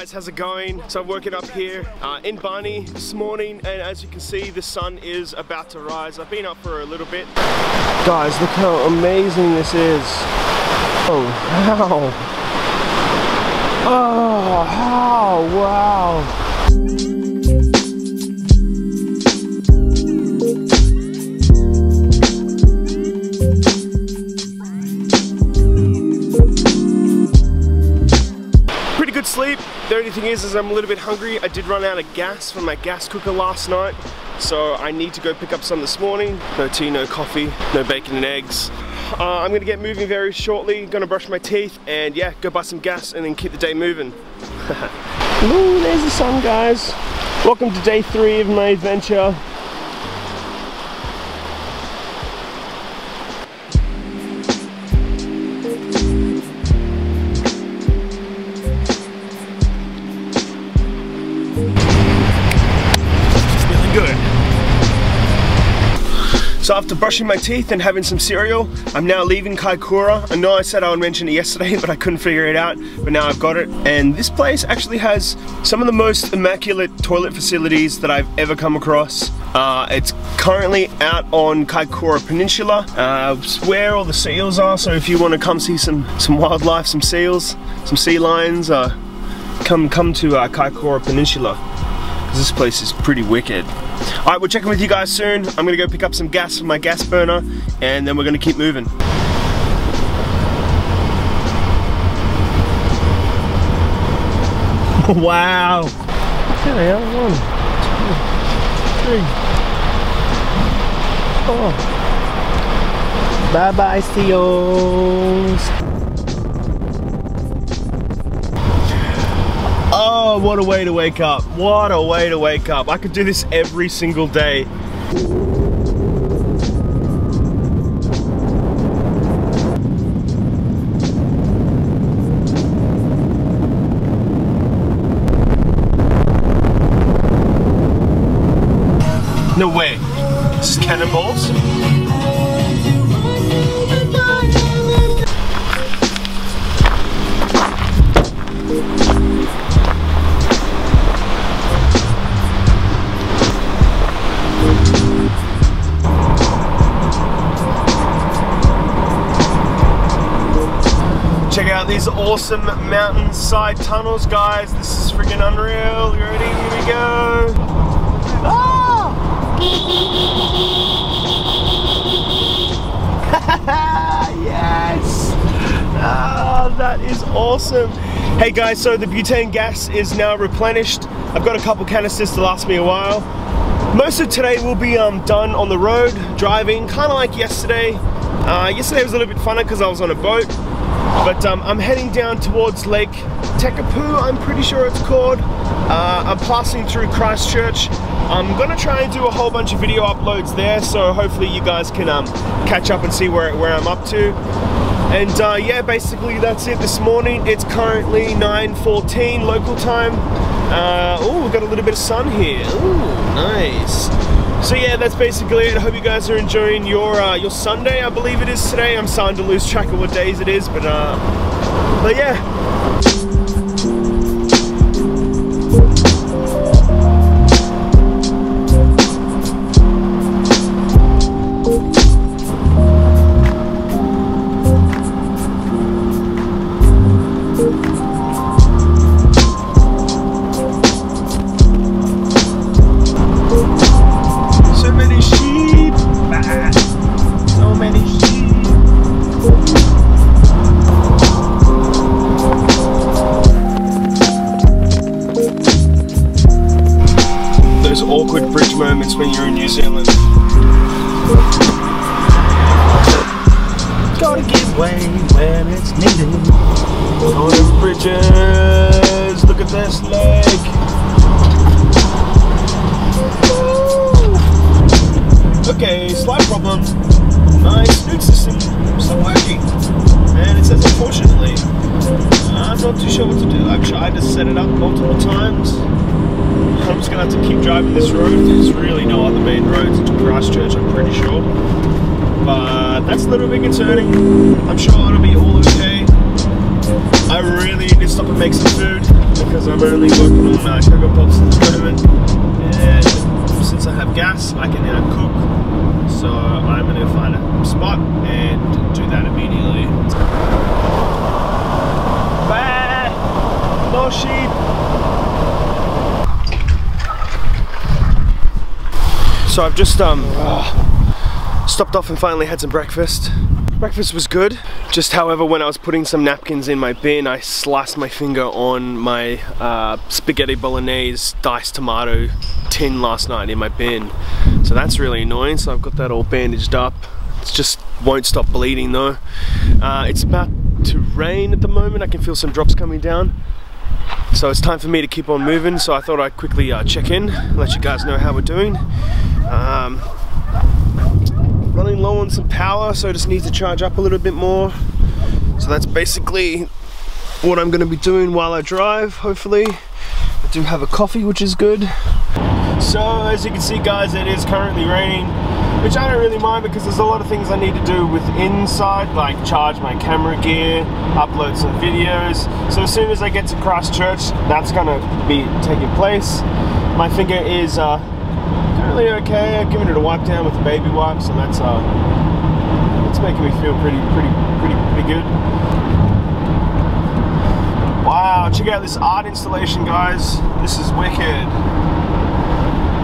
Guys, how's it going? So I'm working up here uh, in Barney this morning and as you can see the sun is about to rise. I've been up for a little bit. Guys, look how amazing this is. Oh, wow. Oh, how, wow. Only thing is, is I'm a little bit hungry. I did run out of gas from my gas cooker last night. So I need to go pick up some this morning. No tea, no coffee, no bacon and eggs. Uh, I'm gonna get moving very shortly. Gonna brush my teeth and yeah, go buy some gas and then keep the day moving. Ooh, there's the sun, guys. Welcome to day three of my adventure. So after brushing my teeth and having some cereal, I'm now leaving Kaikoura. I know I said I would mention it yesterday, but I couldn't figure it out, but now I've got it. And this place actually has some of the most immaculate toilet facilities that I've ever come across. Uh, it's currently out on Kaikoura Peninsula, uh, where all the seals are, so if you want to come see some, some wildlife, some seals, some sea lions, uh, come, come to uh, Kaikoura Peninsula because this place is pretty wicked. Alright, we'll check in with you guys soon. I'm gonna go pick up some gas from my gas burner and then we're gonna keep moving. wow. Okay, one, two, three, oh. four. Bye bye, seals. Oh, what a way to wake up. What a way to wake up. I could do this every single day. Awesome mountainside tunnels, guys. This is freaking unreal. You ready? Here we go. Ah! yes! Ah, that is awesome. Hey guys, so the butane gas is now replenished. I've got a couple canisters to last me a while. Most of today will be um, done on the road, driving, kind of like yesterday. Uh, yesterday was a little bit funner because I was on a boat. But um, I'm heading down towards Lake Tekapo, I'm pretty sure it's called. Uh, I'm passing through Christchurch. I'm gonna try and do a whole bunch of video uploads there, so hopefully you guys can um, catch up and see where, where I'm up to. And uh, yeah, basically that's it this morning. It's currently 9.14 local time. Uh, oh, we've got a little bit of sun here. Ooh, nice. So yeah, that's basically it. I hope you guys are enjoying your uh, your Sunday, I believe it is today. I'm starting to lose track of what days it is, but uh, but yeah. Bridges, look at this leg. Okay, slight problem. My snoot system stopped working. And it says unfortunately. I'm not too sure what to do. I've tried to set it up multiple times. I'm just gonna have to keep driving this road. There's really no other main roads into Christchurch, I'm pretty sure. But that's a little bit concerning. I'm sure it'll be all okay. I really need to stop and make some food. because I'm only working on uh, Cocoa Pops at the moment. And since I have gas, I can now cook. So I'm going to find a spot and do that immediately. Bye! More sheep! So I've just um, stopped off and finally had some breakfast. Breakfast was good, just however when I was putting some napkins in my bin I sliced my finger on my uh, spaghetti bolognese diced tomato tin last night in my bin. So that's really annoying, so I've got that all bandaged up. It just won't stop bleeding though. Uh, it's about to rain at the moment, I can feel some drops coming down. So it's time for me to keep on moving, so I thought I'd quickly uh, check in, let you guys know how we're doing. Um, running low on some power, so I just need to charge up a little bit more. So that's basically what I'm going to be doing while I drive, hopefully. I do have a coffee, which is good. So as you can see guys, it is currently raining, which I don't really mind because there's a lot of things I need to do with inside, like charge my camera gear, upload some videos. So as soon as I get to Christchurch, that's gonna be taking place. My finger is uh, currently okay. I've given it a wipe down with the baby wipes, and that's uh, it's making me feel pretty, pretty, pretty, pretty good. Wow, check out this art installation, guys. This is wicked.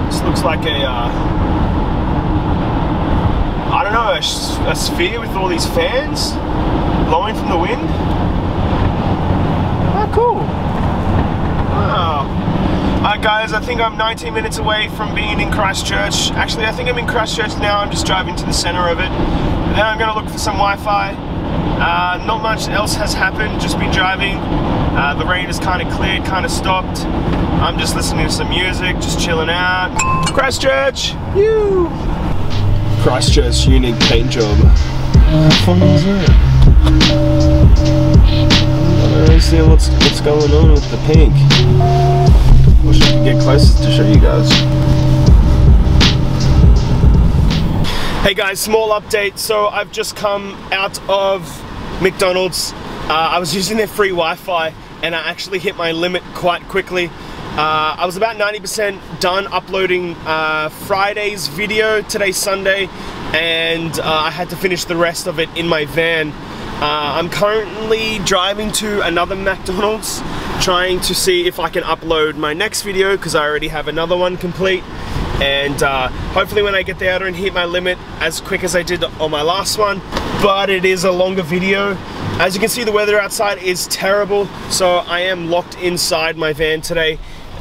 This looks like a, uh, I don't know, a, a sphere with all these fans blowing from the wind. Ah, cool. Alright guys, I think I'm 19 minutes away from being in Christchurch. Actually, I think I'm in Christchurch now. I'm just driving to the center of it. Then I'm going to look for some Wi-Fi. Uh, not much else has happened, just been driving. Uh, the rain has kind of cleared, kind of stopped. I'm just listening to some music, just chilling out. Christchurch! You. Christchurch unique paint job. How fun is it? I don't really see what's, what's going on with the pink. Wish I could get to show you guys. Hey guys, small update. So I've just come out of McDonald's. Uh, I was using their free Wi-Fi and I actually hit my limit quite quickly. Uh, I was about 90% done uploading uh, Friday's video, today's Sunday, and uh, I had to finish the rest of it in my van. Uh, I'm currently driving to another McDonald's trying to see if I can upload my next video because I already have another one complete. And uh, hopefully when I get there I don't hit my limit as quick as I did on my last one but it is a longer video. As you can see the weather outside is terrible so I am locked inside my van today.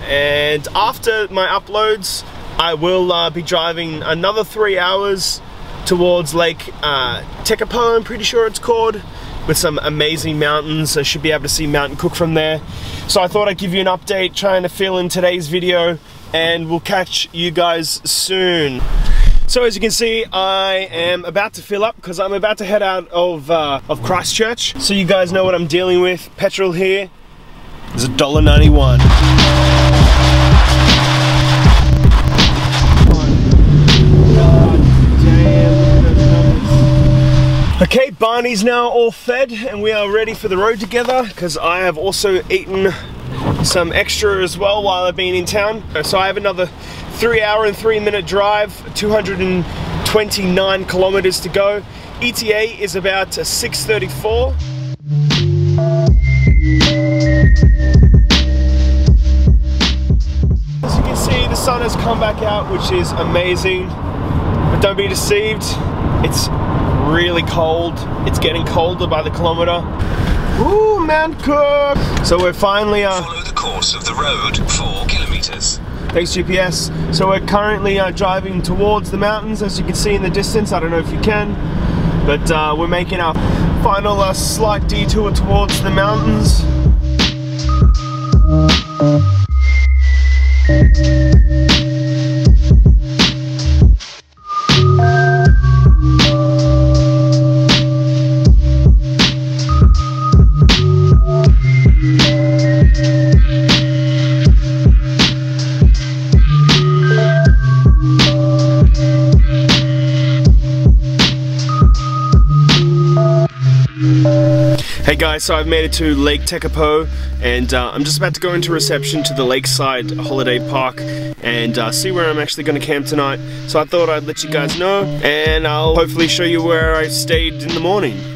And after my uploads I will uh, be driving another three hours towards Lake uh, Tekapo, I'm pretty sure it's called, with some amazing mountains. I should be able to see Mountain Cook from there. So I thought I'd give you an update, trying to fill in today's video, and we'll catch you guys soon. So as you can see, I am about to fill up because I'm about to head out of, uh, of Christchurch. So you guys know what I'm dealing with. Petrol here is $1.91. Okay, Barney's now all fed and we are ready for the road together because I have also eaten some extra as well while I've been in town. So I have another three hour and three minute drive, 229 kilometers to go. ETA is about 6.34. As you can see, the sun has come back out, which is amazing. But don't be deceived, it's really cold. It's getting colder by the kilometer. Ooh, Mount Cook! So we're finally... Uh, Follow the course of the road, four kilometers. Thanks GPS. So we're currently uh, driving towards the mountains as you can see in the distance. I don't know if you can, but uh, we're making our final uh, slight detour towards the mountains. Hey guys, so I've made it to Lake Tekapo and uh, I'm just about to go into reception to the Lakeside Holiday Park and uh, see where I'm actually going to camp tonight. So I thought I'd let you guys know and I'll hopefully show you where I stayed in the morning.